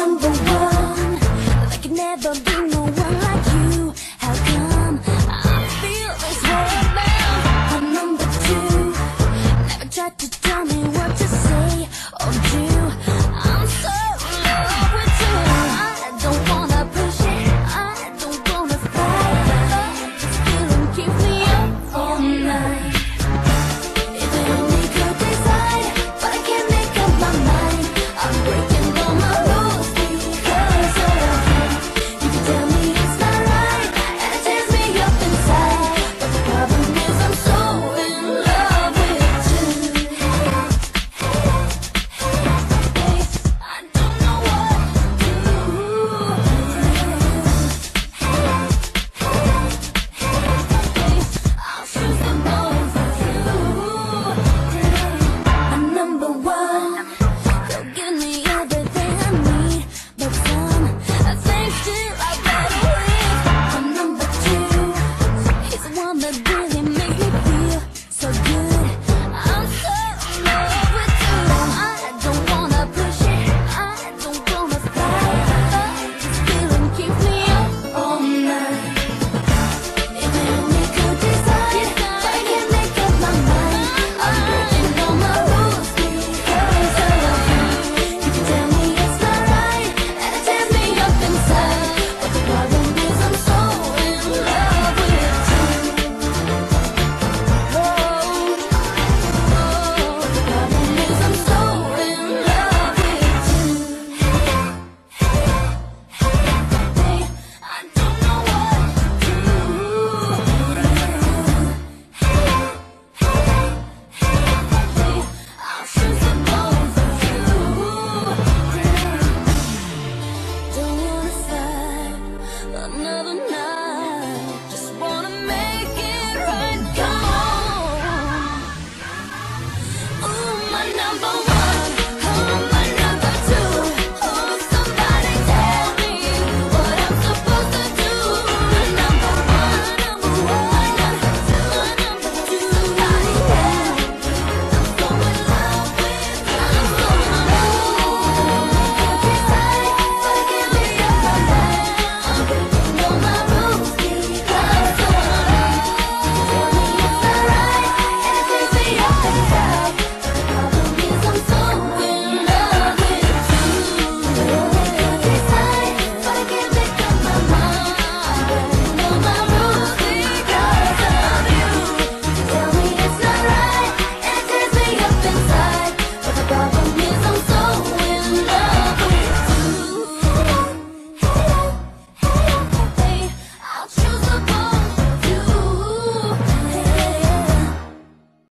number one, like it never number one.